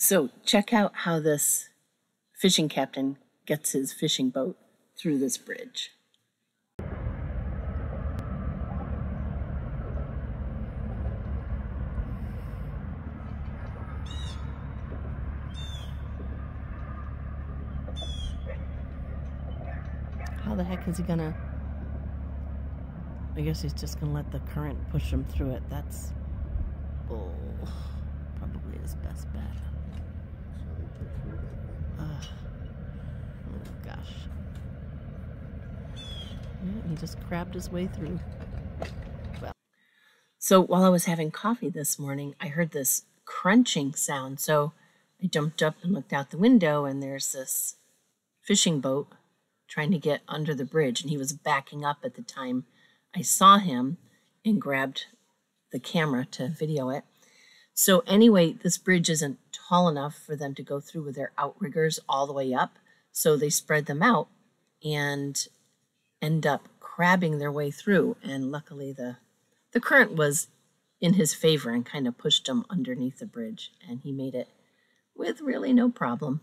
So check out how this fishing captain gets his fishing boat through this bridge. How the heck is he gonna? I guess he's just gonna let the current push him through it. That's oh, probably his best bet. He just crabbed his way through. Well, so while I was having coffee this morning, I heard this crunching sound. So I jumped up and looked out the window, and there's this fishing boat trying to get under the bridge, and he was backing up at the time I saw him and grabbed the camera to video it. So, anyway, this bridge isn't tall enough for them to go through with their outriggers all the way up. So, they spread them out and end up crabbing their way through. And luckily, the, the current was in his favor and kind of pushed him underneath the bridge, and he made it with really no problem.